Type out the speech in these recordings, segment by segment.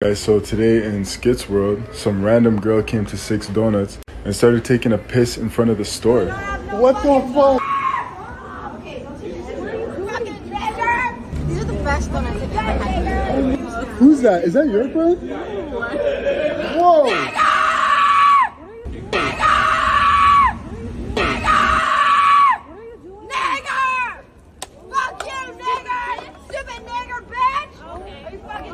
Guys, so today in Skits World, some random girl came to Six Donuts and started taking a piss in front of the store. What the fuck? These are the best donuts I've ever had. Who's that? Is that your friend? Whoa! Nigger! Fuck you, nigger! You stupid nigger, bitch!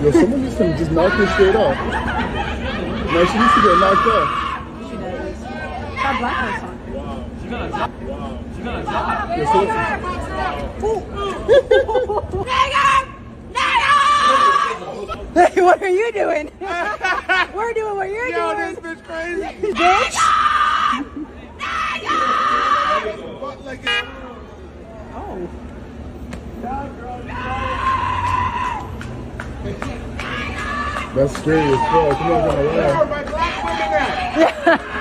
Yo, someone needs to just knock her straight up. No, she needs to get knocked up. That black girl song. Yo, so- Hey, what are you doing? We're doing what you're Yo, doing. this bitch crazy. Bitch. Oh. That's scary as fuck. My black women at?